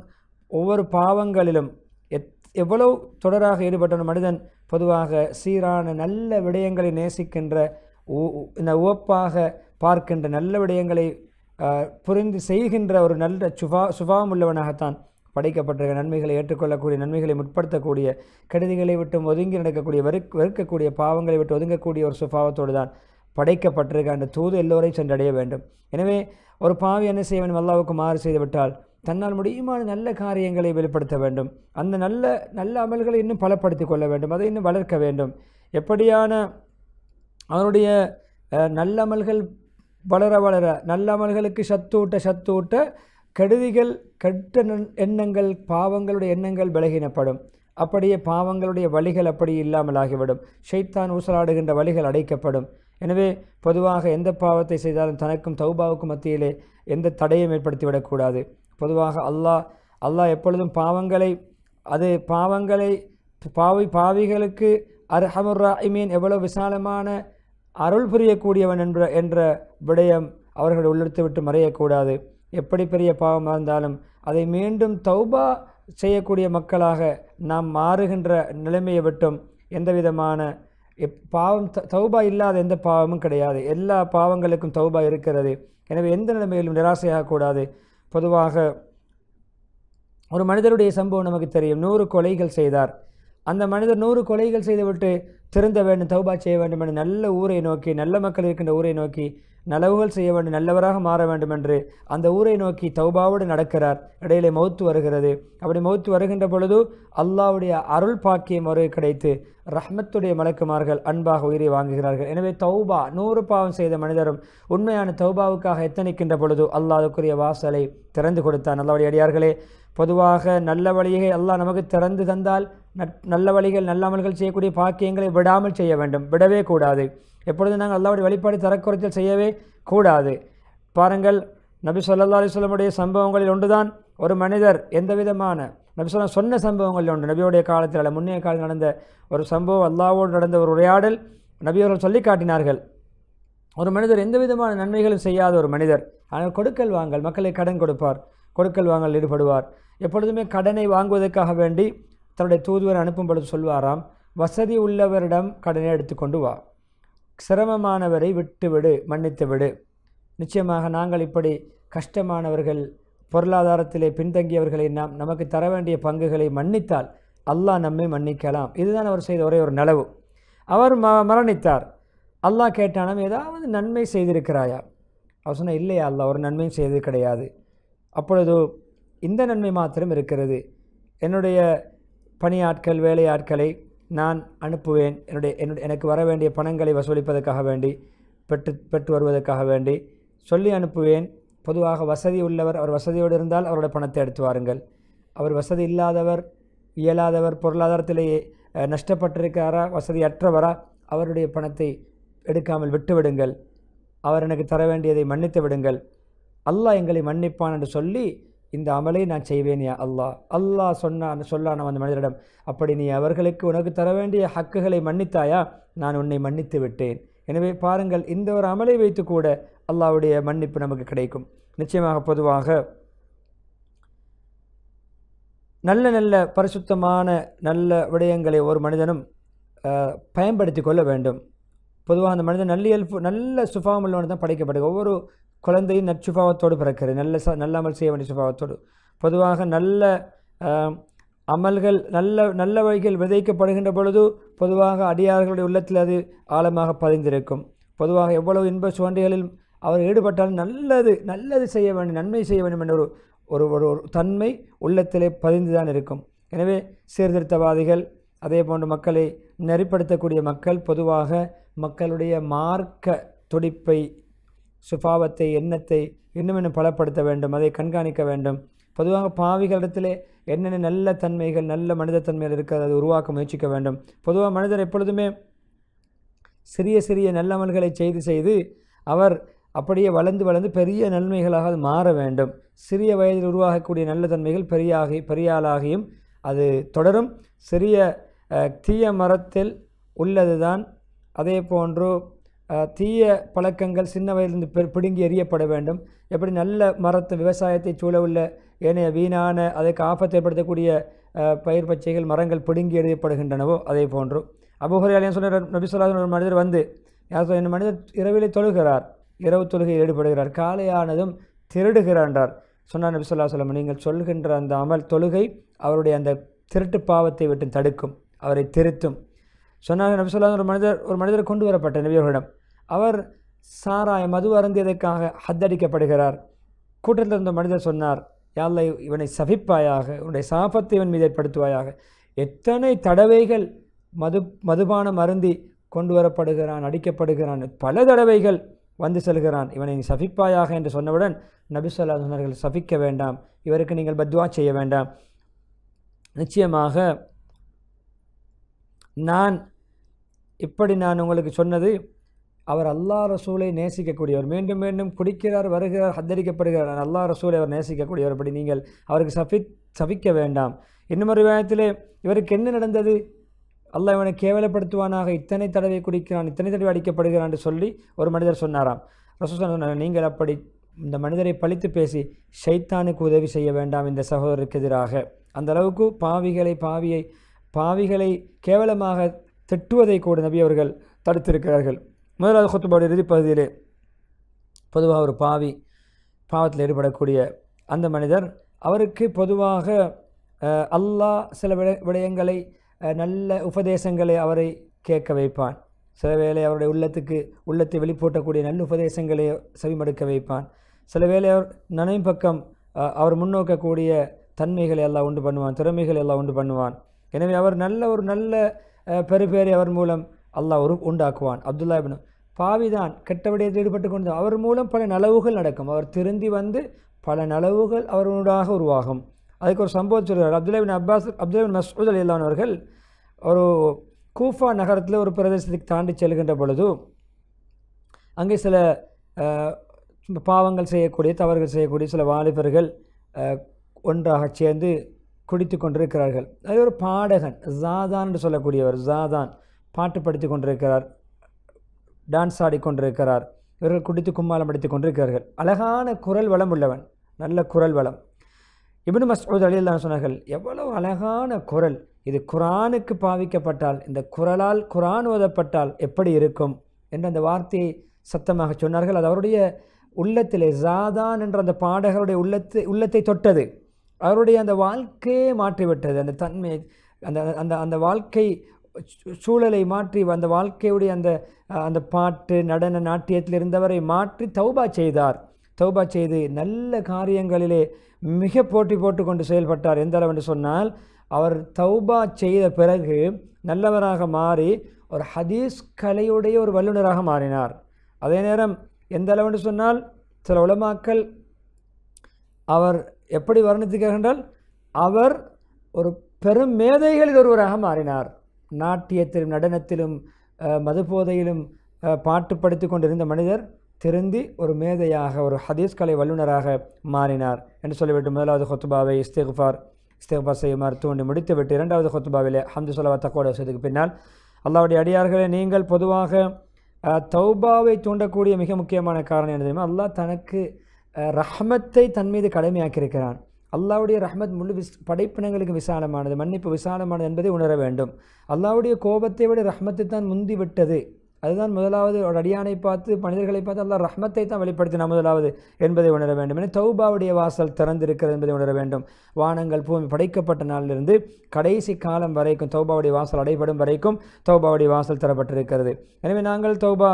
ஒவ்வொரு பாவங்களிலும் எவ்வளவு தொடராக ஈடுபட்ட மனிதன் பொதுவாக சீரான நல்ல விடயங்களை நேசிக்கின்ற உ- இந்த உவப்பாக பார்க்கின்ற நல்ல விடயங்களை புரிந்து செய்கின்ற ஒரு நல்ல சுபா சுபாவம் உள்ளவனாகத்தான் படைக்கப்பட்டிருக்க நன்மைகளை ஏற்றுக்கொள்ளக்கூடிய நன்மைகளை முற்படுத்தக்கூடிய கெடுதிகளை விட்டு ஒதுங்கி நடக்கக்கூடிய வெறுக் வெறுக்கக்கூடிய பாவங்களை விட்டு ஒதுங்கக்கூடிய ஒரு சுபாவத்தோடு தான் படைக்கப்பட்டிருக்க அந்த தூது எல்லோரையும் சென்றடைய வேண்டும். எனவே ஒரு பாவி என்ன செய்ய வேண்டும்? அல்லாவுக்கு மாறு செய்துவிட்டால் தன்னால் முடியுமான நல்ல காரியங்களை வெளிப்படுத்த வேண்டும்? அந்த நல்ல நல்ல அமல்களை இன்னும் பலப்படுத்தி கொள்ள வேண்டும். அதை இன்னும் வளர்க்க வேண்டும். எப்படியான அவனுடைய நல்ல அமல்கள் வளர வளர நல்ல அமல்களுக்கு சத்தூட்ட சத்தூட்ட கெடுதிகள் கெட்ட நன்- எண்ணங்கள் பாவங்களுடைய எண்ணங்கள் விலகினப்படும். அப்படியே பாவங்களுடைய வழிகள் அப்படி இல்லாமல் ஆகிவிடும். ஷைத்தான் ஊசலாடுகின்ற வழிகள் அடைக்கப்படும். எனவே பொதுவாக எந்த பாவத்தை செய்தாலும் தனக்கும் தௌபாவுக்கும் மத்தியிலே எந்த தடையும் ஏற்படுத்திவிடக்கூடாது பொதுவாக அல்லாஹ் அல்லாஹ் எப்பொழுதும் பாவங்களை அது பாவங்களை பாவி பாவிகளுக்கு அர்ஹமுர் ராஹிமீன் எவ்வளவு விசாலமான அருள் புரியக்கூடியவன் என்ற என்ற விடயம் அவர்களை உள்ளிழுத்து விட்டு மறையக்கூடாது. எப்படி பெரிய பாவமாக இருந்தாலும் அதை மீண்டும் தௌபா செய்யக்கூடிய மக்களாக நாம் மாறுகின்ற நிலைமையை விட்டும் எந்த விதமான எப்- பாவம் த- தௌபா இல்லாத எந்த பாவமும் கிடையாது. எல்லா பாவங்களுக்கும் தௌபா இருக்கிறது. எனவே எந்த நிலைமையிலும் நிராசையாகக்கூடாது. பொதுவாக ஒரு மனிதருடைய சம்பவம் நமக்கு தெரியும். நூறு கொலைகள் செய்தார். அந்த மனிதர் நூறு கொலைகள் செய்துவிட்டு திருந்த வேண்டும் தௌபா செய்ய வேண்டும் என்று நல்ல ஊரை நோக்கி நல்ல மக்கள் இருக்கின்ற ஊரை நோக்கி நலவுகள் செய்ய வேண்டும் நல்லவராக மாற வேண்டும் என்று அந்த ஊரை நோக்கி தௌபாவோடு நடக்கிறார். இடையிலே மௌத்து வருகிறது. அப்படி மௌத்து வருகின்ற பொழுது அல்லாஹ்வுடைய அருள் பாக்கியம் ஒரு கிடைத்து ரஹ்மத்துடைய மலக்குமார்கள் அன்பாக உயிரை வாங்குகிறார்கள். எனவே தௌபா நூறு பாவம் செய்த மனிதரும் உண்மையான தௌபாவுக்காக எத்தனிக்கின்ற பொழுது அல்லாதுக்குரிய வாசலை திறந்து கொடுத்தான். அல்லாவுடைய அடியார்களே பொதுவாக நல்ல வழியை அல்லாஹ் நமக்கு திறந்து தந்தால் நட்- நல்ல வழிகள் நல்ல அமல்கள் செய்யக்கூடிய பாக்கியங்களை விடாமல் செய்ய வேண்டும். விடவே கூடாது. எப்பொழுதும் நாங்கள் அல்லாவுடைய வழிபாடு தரக்குறைத்தல் செய்யவே கூடாது. பாருங்கள் நபி ஸல்லல்லாஹு அலைஹி சம்பவங்களில் ஒன்றுதான் ஒரு மனிதர் எந்த விதமான நபி சொல்லம் சொன்ன சம்பவங்களில் ஒன்று. நபியுடைய காலத்தில் அல்ல முன்னைய காலத்தில் நடந்த ஒரு சம்பவம் அல்லாவோடு நடந்த ஒரு உரையாடல் நபி அவர்கள் சொல்லி காட்டினார்கள். ஒரு மனிதர் எந்த விதமான நன்மைகளும் செய்யாத ஒரு மனிதர். ஆனால் கொடுக்கல் வாங்கல் மக்களை கடன் கொடுப்பார். கொடுக்கல் வாங்கல் ஈடுபடுவார். எப்பொழுதுமே கடனை வாங்குவதற்காக வேண்டி தன்னுடைய தூதுவர் அனுப்பும் பொழுது சொல்வாராம் வசதி உள்ளவரிடம் கடனை எடுத்துக்கொண்டு வா. சிரமமானவரை விட்டுவிடு மன்னித்து விடு. நிச்சயமாக நாங்கள் இப்படி கஷ்டமானவர்கள் பொருளாதாரத்திலே பின்தங்கியவர்களை நாம் நமக்கு தர வேண்டிய பங்குகளை மன்னித்தால் அல்லாஹ் நம்மை மன்னிக்கலாம். இதுதான் அவர் செய்த ஒரே ஒரு நலவு. அவர் ம மரணித்தார். அல்லாஹ் கேட்டானாம் ஏதாவது நன்மை செய்திருக்கிறாயா? அவர் சொன்னால் இல்லையா அல்லாஹ் ஒரு நன்மையும் செய்தது கிடையாது. அப்பொழுது இந்த நன்மை மாத்திரம் இருக்கிறது. என்னுடைய பணியாட்கள் வேலையாட்களை நான் அனுப்புவேன். என்னுடைய என்னுடைய எனக்கு வர வேண்டிய பணங்களை வசூலிப்பதற்காக வேண்டி பெற்று பெற்று வருவதற்காக வேண்டி சொல்லி அனுப்புவேன். பொதுவாக வசதி உள்ளவர் அவர் வசதியோடு இருந்தால் அவருடைய பணத்தை எடுத்து வாருங்கள். அவர் வசதி இல்லாதவர் இயலாதவர் பொருளாதாரத்திலேயே நஷ்டப்பட்டிருக்காரா வசதியற்றவரா அவருடைய பணத்தை எடுக்காமல் விட்டுவிடுங்கள். அவர் எனக்கு தர வேண்டியதை மன்னித்து விடுங்கள். அல்லாஹ் எங்களை மன்னிப்பான் என்று சொல்லி இந்த அமலை நான் செய்வேன் யா அல்லாஹ். அல்லாஹ் சொன்னான் சொல்லான் அந்த மனிதரிடம் அப்படி நீ அவர்களுக்கு உனக்கு தர வேண்டிய ஹக்குகளை மன்னித்தாயா? நான் உன்னை மன்னித்து விட்டேன். எனவே பாருங்கள் இந்த ஒரு அமலை வைத்து கூட அல்லாவுடைய மன்னிப்பு நமக்கு கிடைக்கும். நிச்சயமாக பொதுவாக நல்ல நல்ல பரிசுத்தமான நல்ல விடயங்களை ஒரு மனிதனும் பயன்படுத்தி கொள்ள வேண்டும். பொதுவாக அந்த மனிதன் நல்லியல்பு நல்ல சுபாவம் உள்ளவன் தான் படைக்கப்படுது ஒவ்வொரு குழந்தையும் நற்சுபாவத்தோடு பிறக்கிறது. நல்ல ச நல்ல அமல் செய்ய வேண்டிய சுபாவத்தோடு. பொதுவாக நல்ல அமல்கள் நல்ல நல்ல வழிகள் விதைக்கப்படுகின்ற பொழுது பொதுவாக அடியார்களுடைய உள்ளத்தில் அது ஆழமாக பதிந்திருக்கும். பொதுவாக எவ்வளவு இன்ப சுவண்டிகளில் அவர் ஈடுபட்டாலும் நல்லது நல்லது செய்ய வேண்டும் நன்மை செய்ய வேண்டும் என்ற ஒரு ஒரு ஒரு ஒரு தன்மை உள்ளத்திலே பதிந்து தான் இருக்கும். எனவே சீர்திருத்தவாதிகள் அதே போன்று மக்களை நெறிப்படுத்தக்கூடிய மக்கள் பொதுவாக மக்களுடைய மார்க்க துடிப்பை சுபாவத்தை எண்ணத்தை இன்னும் இன்னும் பலப்படுத்த வேண்டும் அதை கண்காணிக்க வேண்டும். பொதுவாக பாவிகளிடத்திலே என்னென்ன நல்ல தன்மைகள் நல்ல மனிதத்தன்மைகள் இருக்கிறது அதை உருவாக்க முயற்சிக்க வேண்டும். பொதுவாக மனிதர் எப்பொழுதுமே சிறிய சிறிய நல்லமல்களை செய்து செய்து அவர் அப்படியே வளர்ந்து வளர்ந்து பெரிய நன்மைகளாக அது மாற வேண்டும். சிறிய வயதில் உருவாகக்கூடிய நல்ல தன்மைகள் பெரியாகி பெரிய ஆளாகியும் அது தொடரும். சிறிய தீய மரத்தில் உள்ளது தான் அதே போன்று தீய பழக்கங்கள் சின்ன வயதிலிருந்து பிடுங்கி எறியப்பட வேண்டும். எப்படி நல்ல மரத்தை விவசாயத்தை சூழ உள்ள ஏனைய வீணான அதற்கு ஆபத்தை ஏற்படுத்தக்கூடிய பயிர் பச்சைகள் மரங்கள் பிடுங்கி எறியப்படுகின்றனவோ அதே போன்று. அபுஹரியாலையும் சொன்ன நபிசுல்லாசன் ஒரு மனிதர் வந்து யார் சொன்ன, இந்த மனிதர் இரவிலே தொழுகிறார். இரவு தொழுகையில் ஈடுபடுகிறார். காலையானதும் திருடுகிறார் என்றார். சொன்னார் நபிசுல்லா சொல்லம் நீங்கள் சொல்கின்ற அந்த அமல் தொழுகை அவருடைய அந்த திருட்டு பாவத்தை விட்டு தடுக்கும். அவரை திருத்தும். சொன்னாங்க நபி ஒரு மனிதர் ஒரு மனிதர் கொண்டு வரப்பட்ட நபியர்களிடம் அவர் சாராய மது அருந்தியதற்காக ஹத்தடிக்கப்படுகிறார் கூட்டத்தில் இருந்த மனிதர் சொன்னார் யாழ்லை இவனை சபிப்பாயாக உன்னுடைய சாபத்தை இவன் மீது ஏற்படுத்துவாயாக. எத்தனை தடவைகள் மது மதுபானம் அருந்தி கொண்டு வரப்படுகிறான் அடிக்கப்படுகிறான் பல தடவைகள் வந்து செல்கிறான். இவனை நீ சபிப்பாயாக என்று சொன்னவுடன் நபி சொல்லா சொன்னார்கள் சபிக்க வேண்டாம் இவருக்கு நீங்கள் பத்வா செய்ய வேண்டாம். நிச்சயமாக நான் இப்படி நான் உங்களுக்கு சொன்னது அவர் அல்லா ரசூலை நேசிக்கக்கூடியவர். மீண்டும் மீண்டும் குடிக்கிறார் வருகிறார் ஹத்தரிக்கப்படுகிறார். அல்லா ரசூலை அவர் நேசிக்கக்கூடியவர். அப்படி நீங்கள் அவருக்கு சபி சபிக்க வேண்டாம். இன்னும் ஒரு இவருக்கு என்ன நடந்தது? அல்லா இவனை கேவலப்படுத்துவானாக இத்தனை தடவை குடிக்கிறான் இத்தனை தடவை அடிக்கப்படுகிறான் என்று சொல்லி ஒரு மனிதர் சொன்னாராம். ரசூல் சொன்னார் நீங்கள் அப்படி இந்த மனிதரை பழித்து பேசி ஷைத்தானுக்கு உதவி செய்ய வேண்டாம் இந்த சகோதரருக்கு எதிராக. அந்த அளவுக்கு பாவிகளை பாவியை பாவிகளை கேவலமாக திட்டுவதை கூட நபி அவர்கள் தடுத்திருக்கிறார்கள். முதலாவது கொத்துபாடு இறுதிப்பகுதியிலே பொதுவாக ஒரு பாவி பாவத்தில் ஈடுபடக்கூடிய அந்த மனிதர் அவருக்கு பொதுவாக அல்லாஹ் சில விட விடயங்களை நல்ல உபதேசங்களை அவரை கேட்க வைப்பான். சில வேளை அவருடைய உள்ளத்துக்கு உள்ளத்தை வெளிப்பூட்டக்கூடிய நல்ல உபதேசங்களை செவிமடுக்க வைப்பான். சில வேளை அவர் நனையும் பக்கம் அவர் முன்னோக்கக்கூடிய தன்மைகளை எல்லாம் உண்டு பண்ணுவான் திறமைகளை எல்லாம் உண்டு பண்ணுவான். எனவே அவர் நல்ல ஒரு நல்ல பெருபேரை அவர் மூலம் அல்லாஹ் ஒரு உண்டாக்குவான். அப்துல்லா இபின் பாவிதான் கெட்ட விடயத்தில் ஈடுபட்டு கொண்டு அவர் மூலம் பல நலவுகள் நடக்கும். அவர் திருந்தி வந்து பல நலவுகள் அவருடாக உருவாகும். அதுக்கு ஒரு சம்பவம் சொல்கிறார் Abdullah bin Abbas Abdullah bin Masood Ali அவர்கள் ஒரு கூஃபா நகரத்தில் ஒரு பிரதேசத்துக்கு தாண்டி செல்கின்ற பொழுது அங்கே சில பாவங்கள் செய்யக்கூடிய தவறுகள் செய்யக்கூடிய சில வாலிபர்கள் ஒன்றாக சேர்ந்து குடித்து கொண்டிருக்கிறார்கள். அது ஒரு பாடகன் ஜாதான் என்று சொல்லக்கூடியவர் ஜாதான் பாட்டு படித்து கொண்டிருக்கிறார் டான்ஸ் ஆடிக்கொண்டிருக்கிறார் இவர்கள் குடித்து கும்மாளம் அடித்துக் கொண்டிருக்கிறார்கள். அழகான குரல் வளம் உள்ளவன் நல்ல குரல் வளம். இப்னு மஸ்ஊத் தான் சொன்னார்கள் எவ்வளவு அழகான குரல். இது குரானுக்கு பாவிக்கப்பட்டால் இந்த குரலால் குரான் ஓதப்பட்டால் எப்படி இருக்கும்? என்று அந்த வார்த்தையை சத்தமாக சொன்னார்கள். அது அவருடைய உள்ளத்திலே ஜாதான் என்ற அந்த பாடகருடைய உள்ளத்தை உள்ளத்தை தொட்டது. அவருடைய அந்த வாழ்க்கையே மாற்றிவிட்டது. அந்த தன்மை அந்த அந்த அந்த வாழ்க்கை சூழலை மாற்றி அந்த வாழ்க்கையுடைய அந்த அந்த பாட்டு நடன நாட்டியத்தில் இருந்தவரை மாற்றி தௌபா செய்தார். தௌபா செய்து நல்ல காரியங்களிலே மிக போட்டி போட்டு கொண்டு செயல்பட்டார். எந்த அளவு என்று சொன்னால் அவர் தௌபா செய்த பிறகு நல்லவராக மாறி ஒரு ஹதீஸ் கலையுடைய ஒரு வல்லுநராக மாறினார். அதே நேரம் எந்த அளவு என்று சொன்னால் சில உலமாக்கள் அவர் எப்படி வர்ணித்துக்கிறார் என்றால் அவர் ஒரு பெரும் மேதைகளில் ஒருவராக மாறினார். நாட்டியத்திலும் நடனத்திலும் மதுபோதையிலும் பாட்டு படித்து கொண்டிருந்த மனிதர் திருந்தி ஒரு மேதையாக ஒரு ஹதீஸ் கலை வல்லுநராக மாறினார் என்று சொல்லிவிட்டு முதலாவது ஹொத்துபாவை இஸ்திஃபார் இஸ்திஃபார் செய்யுமாறு தூண்டி முடித்துவிட்டு இரண்டாவது ஹொத்துபாவிலே ஹம்து சொல்லவா தக்கோட வசதிக்கு பின்னால் அல்லாவுடைய அடியார்களே நீங்கள் பொதுவாக தௌபாவை தூண்டக்கூடிய மிக முக்கியமான காரணம் என்ன தெரியுமா? அல்லாஹ் தனக்கு ரஹ்மத்தை தன் மீது கடமையாக்கியிருக்கிறான். அல்லாவுடைய ரஹ்மத் முழு விஸ் படைப்பினங்களுக்கு விசாலமானது மன்னிப்பு விசாலமானது என்பதை உணர வேண்டும். அல்லாவுடைய கோபத்தை விட ரஹ்மத்தை தான் முந்தி விட்டது. அதுதான் முதலாவது ஒரு அடியானை பார்த்து மனிதர்களை பார்த்து அல்லாஹ் ரஹ்மத்தை தான் வெளிப்படுத்தினார் முதலாவது என்பதை உணர வேண்டும். என தௌபாவுடைய வாசல் திறந்திருக்கிறது என்பதை உணர வேண்டும். வானங்கள் பூமி படைக்கப்பட்ட நாளிலிருந்து கடைசி காலம் வரைக்கும் தௌபாவுடைய வாசல் அடைபடும் வரைக்கும் தௌபாவுடைய வாசல் தரப்பட்டிருக்கிறது எனவே நாங்கள் தௌபா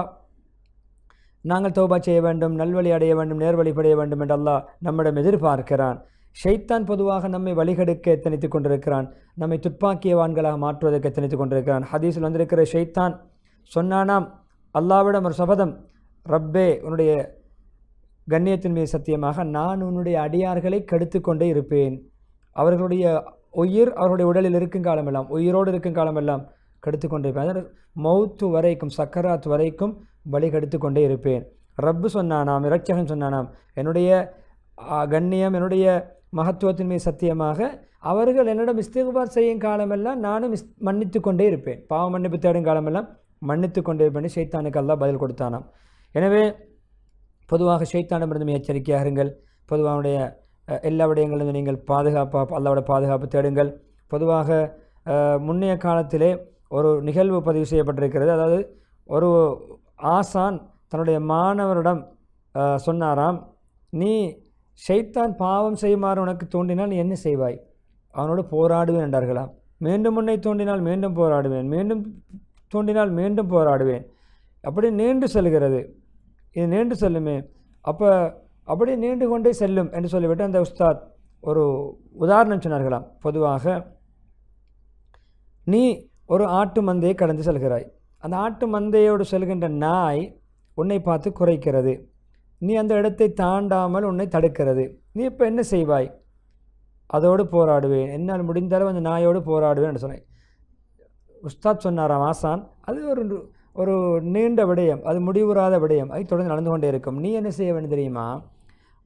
நாங்கள் தௌபா செய்ய வேண்டும் நல்வழி அடைய வேண்டும் நேர்வழி படைய வேண்டும் என்று அல்லாஹ் நம்மிடம் எதிர்பார்க்கிறான். ஷைத்தான் பொதுவாக நம்மை வழிகெடுக்க எத்தனைத்து கொண்டிருக்கிறான். நம்மை துப்பாக்கியவான்களாக மாற்றுவதற்கு எத்தனைத்து கொண்டிருக்கிறான். ஹதீஸில் வந்திருக்கிற ஷைத்தான் சொன்னானாம் அல்லாவிடம் ஒரு சபதம் ரப்பே உன்னுடைய கண்ணியத்தின் மீது சத்தியமாக நான் உன்னுடைய அடியார்களை கெடுத்து கொண்டே இருப்பேன். அவர்களுடைய உயிர் அவருடைய உடலில் இருக்கும் காலமெல்லாம் உயிரோடு இருக்கும் காலமெல்லாம் கெடுத்து கொண்டே மௌத்து வரைக்கும் சக்கராத் வரைக்கும் பலி கெடுத்து கொண்டே இருப்பேன். ரப்பு சொன்னானாம் இரட்சகன் சொன்னானாம் என்னுடைய கண்ணியம் என்னுடைய மகத்துவத்தின் மீது சத்தியமாக அவர்கள் என்னிடம் இஸ்திகுபார் செய்யும் காலமெல்லாம் நானும் இஸ் மன்னித்து கொண்டே இருப்பேன். பாவ மன்னிப்பு தேடும் காலமெல்லாம் மன்னித்து கொண்டே இருப்பேன் ஷைத்தானுக்கு அல்லாஹ் பதில் கொடுத்தானாம். எனவே பொதுவாக ஷைத்தானிடமிருந்து எச்சரிக்கையாக இருங்கள். பொதுவாக எல்லா விடயங்களிலும் நீங்கள் பாதுகாப்பாக அல்லாவோட பாதுகாப்பு தேடுங்கள். பொதுவாக முன்னைய காலத்திலே ஒரு நிகழ்வு பதிவு செய்யப்பட்டிருக்கிறது. அதாவது ஒரு ஆசான் தன்னுடைய மாணவரிடம் சொன்னாராம் நீ ஷைத்தான் பாவம் செய்யுமாறு உனக்கு தூண்டினால் நீ என்ன செய்வாய்? அவனோடு போராடுவேன் என்றார்களாம். மீண்டும் உன்னை தூண்டினால் மீண்டும் போராடுவேன். மீண்டும் தூண்டினால் மீண்டும் போராடுவேன். அப்படி நீண்டு செல்கிறது. இது நீண்டு செல்லுமே. அப்போ அப்படி நீண்டு கொண்டே செல்லும் என்று சொல்லிவிட்டு அந்த உஸ்தாத் ஒரு உதாரணம் சொன்னார்களாம். பொதுவாக நீ ஒரு ஆட்டு மந்தையை கடந்து செல்கிறாய். அந்த ஆட்டு மந்தையோடு செல்கின்ற நாய் உன்னை பார்த்து குறைக்கிறது. நீ அந்த இடத்தை தாண்டாமல் உன்னை தடுக்கிறது. நீ இப்போ என்ன செய்வாய்? அதோடு போராடுவேன். என்னால் முடிந்தாலும் அந்த நாயோடு போராடுவேன் சொன்னேன். உஸ்தாத் சொன்னாராம் ஆசான் அது ஒரு ஒரு நீண்ட விடயம். அது முடிவுறாத விடயம். அது தொடர்ந்து நடந்து கொண்டே இருக்கும். நீ என்ன செய்ய வேண்டும் தெரியுமா?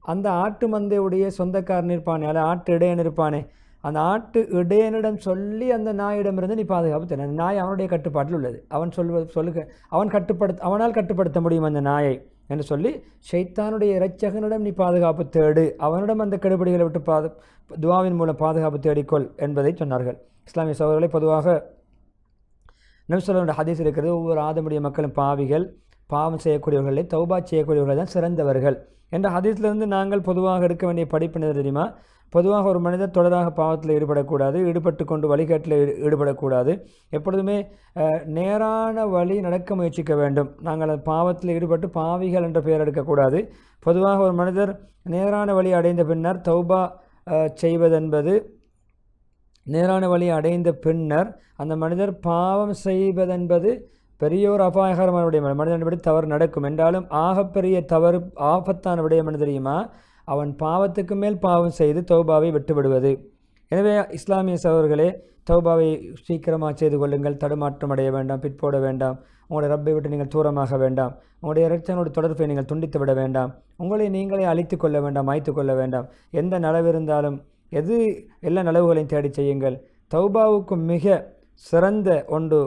அந்த ஆட்டு மந்தையுடைய சொந்தக்காரன் இருப்பானே அல்ல ஆட்டு இடையன் இருப்பானே அந்த ஆட்டு இடையனிடம் சொல்லி அந்த நாயிடமிருந்து நீ பாதுகாப்பு தர. நாய் அவனுடைய கட்டுப்பாட்டில் உள்ளது. அவன் சொல்வது சொல்லுக அவன் கட்டுப்படுத்த அவனால் கட்டுப்படுத்த முடியும் அந்த நாயை என்று சொல்லி ஷைத்தானுடைய இறைச்சகனிடம் நீ பாதுகாப்பு தேடு. அவனிடம் அந்த கெடுபிடிகளை விட்டு பாது துவாவின் மூலம் பாதுகாப்பு தேடிக்கொள் என்பதை சொன்னார்கள். இஸ்லாமிய சகோதரர்களை பொதுவாக நபிசல்லோட ஹதீஸ் இருக்கிறது ஒவ்வொரு ஆதமுடைய மக்களும் பாவிகள் பாவம் செய்யக்கூடியவர்களை தௌபா செய்யக்கூடியவர்கள் தான் சிறந்தவர்கள். என்ற ஹதீஸ்லேருந்து நாங்கள் பொதுவாக எடுக்க வேண்டிய படிப்பு தெரியுமா? பொதுவாக ஒரு மனிதர் தொடராக பாவத்தில் ஈடுபடக்கூடாது ஈடுபட்டு கொண்டு வழிகாட்டில் ஈடுபடக்கூடாது. எப்பொழுதுமே நேரான வழி நடக்க முயற்சிக்க வேண்டும். நாங்கள் பாவத்தில் ஈடுபட்டு பாவிகள் என்ற பெயர் எடுக்கக்கூடாது. பொதுவாக ஒரு மனிதர் நேரான வழி அடைந்த பின்னர் தௌபா செய்வதென்பது நேரான வழி அடைந்த பின்னர் அந்த மனிதர் பாவம் செய்வதென்பது பெரிய ஒரு அபாயகரமான விடயம் மனிதன்படி தவறு நடக்கும். என்றாலும் ஆகப்பெரிய தவறு ஆபத்தான விடயம் என்ன தெரியுமா? அவன் பாவத்துக்கு மேல் பாவம் செய்து தௌபாவை விட்டுவிடுவது. எனவே இஸ்லாமிய சகோதரர்களே தௌபாவை சீக்கிரமாக செய்து கொள்ளுங்கள். தடுமாற்றம் அடைய வேண்டாம் பிற்போட வேண்டாம். உங்களுடைய ரப்பை விட்டு நீங்கள் தூரமாக வேண்டாம். உங்களுடைய இறைச்சனோட தொடர்பை நீங்கள் துண்டித்து விட வேண்டாம். உங்களை நீங்களே அழித்து கொள்ள வேண்டாம் மாய்த்து கொள்ள வேண்டாம். எந்த நலவு இருந்தாலும் எது எல்லா நலவுகளையும் தேடி செய்யுங்கள். தௌபாவுக்கு மிக சிறந்த ஒன்று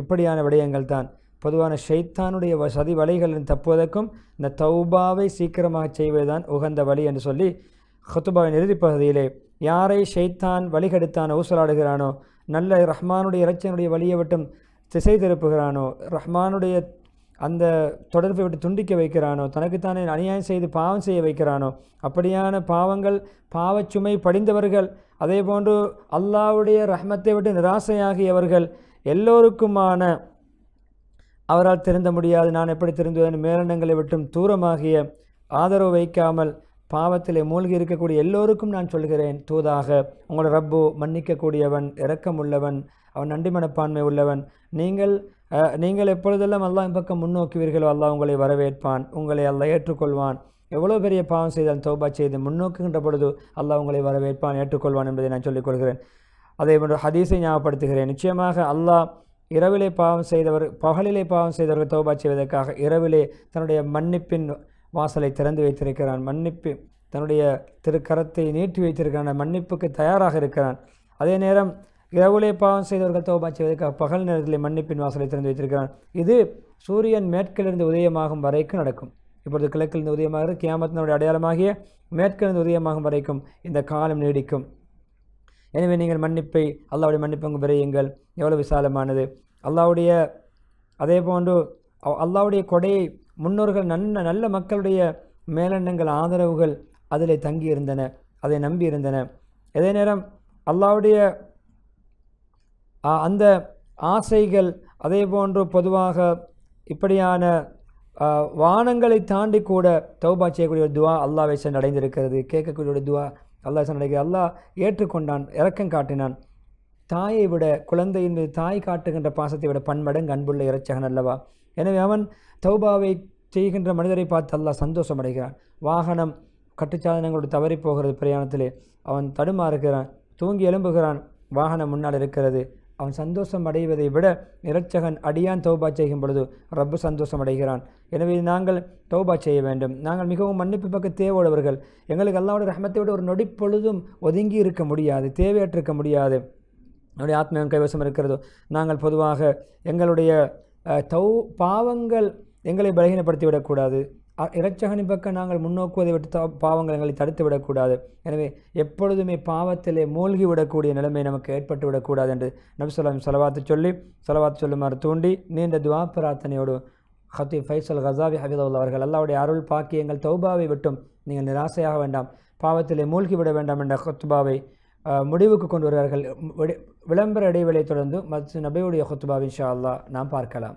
இப்படியான விடயங்கள் தான் பொதுவான ஷைத்தானுடைய சதி வலைகளில் தப்புவதற்கும் இந்த தௌபாவை சீக்கிரமாக செய்வதுதான் உகந்த வழி என்று சொல்லி ஹத்துபாவின் இறுதிப்பகுதியிலே யாரை ஷைத்தான் வழிகெடுத்தான் ஊசலாடுகிறானோ நல்ல ரஹ்மானுடைய இறைச்சனுடைய வழியை விட்டும் திசை திருப்புகிறானோ ரஹ்மானுடைய அந்த தொடர்பை விட்டு துண்டிக்க வைக்கிறானோ தனக்குத்தானே அநியாயம் செய்து பாவம் செய்ய வைக்கிறானோ அப்படியான பாவங்கள் பாவச்சுமை படிந்தவர்கள் அதே போன்று அல்லாவுடைய ரஹ்மத்தை விட்டு நிராசையாகியவர்கள் எல்லோருக்குமான அவரால் திருந்த முடியாது. நான் எப்படி திருந்துவேன்? மேலெண்ணங்களை விட்டும் தூரமாகிய ஆதரவு வைக்காமல் பாவத்திலே மூழ்கி இருக்கக்கூடிய எல்லோருக்கும் நான் சொல்கிறேன். தூதாக உங்களோட ரப்பு மன்னிக்கக்கூடியவன் இரக்கமுள்ளவன் அவன் நன்றி மனப்பான்மை உள்ளவன். நீங்கள் நீங்கள் எப்பொழுதெல்லாம் அல்லாஹ் பக்கம் முன்னோக்குவீர்களோ அல்லாஹ் உங்களை வரவேற்பான் உங்களை அல்லாஹ் ஏற்றுக்கொள்வான். எவ்வளோ பெரிய பாவம் செய்தால் தௌபா செய்து முன்னோக்குகின்ற பொழுது அல்லாஹ் உங்களை வரவேற்பான் ஏற்றுக்கொள்வான் என்பதை நான் சொல்லிக் கொள்கிறேன். அதே போன்று ஹதீஸை ஞாபகப்படுத்துகிறேன். நிச்சயமாக அல்லாஹ் இரவிலே பாவம் செய்தவர் பகலிலே பாவம் செய்தவர்கள் தௌபா செய்வதற்காக இரவிலே தன்னுடைய மன்னிப்பின் வாசலை திறந்து வைத்திருக்கிறான். மன்னிப்பு தன்னுடைய திருக்கரத்தை நீட்டி வைத்திருக்கிறான். மன்னிப்புக்கு தயாராக இருக்கிறான். அதே நேரம் இரவுலே பாவம் செய்தவர்கள் தௌபா செய்வதற்காக பகல் நேரத்திலே மன்னிப்பின் வாசலை திறந்து வைத்திருக்கிறான். இது சூரியன் மேற்கிலிருந்து உதயமாகும் வரைக்கும் நடக்கும். இப்பொழுது கிழக்கிலிருந்து உதயமாகிறது கியாமத்தினுடைய அடையாளமாகிய மேற்கிலிருந்து உதயமாகும் வரைக்கும் இந்த காலம் நீடிக்கும். எனவே நீங்கள் மன்னிப்பை அல்லாவுடைய மன்னிப்பங்கு விரையுங்கள். எவ்வளவு விசாலமானது. அல்லாவுடைய அதே போன்று அல்லாவுடைய கொடையை முன்னோர்கள் நல்ல நல்ல மக்களுடைய மேலெண்ணங்கள் ஆதரவுகள் அதில் தங்கியிருந்தன அதை நம்பி இருந்தன அதே நேரம் அல்லாவுடைய அந்த ஆசைகள் அதே போன்று பொதுவாக இப்படியான வானங்களை தாண்டி கூட தௌபா செய்யக்கூடிய ஒரு துவா அல்லாவை சென்று அடைந்திருக்கிறது. கேட்கக்கூடிய ஒரு துவா அல்லாஹ் சென்று அல்லாஹ் ஏற்றுக்கொண்டான் இரக்கம் காட்டினான். தாயை விட குழந்தையின் மீது தாய் காட்டுகின்ற பாசத்தை விட பன்மடங்கு அன்புள்ள இறைச்சகன் அல்லவா? எனவே அவன் தௌபாவை செய்கின்ற மனிதரை பார்த்து அல்லாஹ் சந்தோஷம் அடைகிறான். வாகனம் கட்டுச்சாதனங்களோடு தவறி போகிறது பிரயாணத்திலே. அவன் தடுமாறுகிறான் தூங்கி எழும்புகிறான் வாகனம் முன்னால் இருக்கிறது. அவன் சந்தோஷம் அடைவதை விட நிரட்சகன் அடியான் தௌபா செய்யும் பொழுது ரப்பு சந்தோஷம் அடைகிறான் எனவே நாங்கள் தௌபா செய்ய வேண்டும். நாங்கள் மிகவும் மன்னிப்பு பக்க தேவையுள்ளவர்கள் எங்களுக்கு அல்லாவோட ரஹமத்தை ஒரு நொடி பொழுதும் ஒதுங்கி இருக்க முடியாது தேவையற்றிருக்க முடியாது. நம்முடைய ஆத்மீகம் கைவசம் இருக்கிறதோ நாங்கள் பொதுவாக எங்களுடைய தௌ பாவங்கள் எங்களை பலகீனப்படுத்தி விடக்கூடாது அ- பக்கம் நாங்கள் முன்னோக்குவதை விட்டு தா- பாவங்கள் எங்களை தடுத்து விடக்கூடாது. எனவே எப்பொழுதுமே பாவத்திலே மூழ்கி விடக்கூடிய நிலைமை நமக்கு ஏற்பட்டு விடக்கூடாது என்று நபிசுல்லாம் செலவாத்து சொல்லி செலவாத்து சொல்லுமாறு தூண்டி நீண்ட துவா பிரார்த்தனையோடு ஹத்தி ஃபைசல் ஹசாவி ஹபிதவுல் அவர்கள் அல்லாவுடைய அருள் பாக்கியங்கள் தௌபாவை விட்டும் நீங்கள் நிராசையாக வேண்டாம். பாவத்திலே மூழ்கிவிட வேண்டாம் என்ற ஹொத்துபாவை முடிவுக்கு கொண்டு வருவார்கள். விளம்பர இடைவெளியை தொடர்ந்து மத் நபியுடைய ஹொத்துபாவை இன்ஷா அல்லா நாம் பார்க்கலாம்.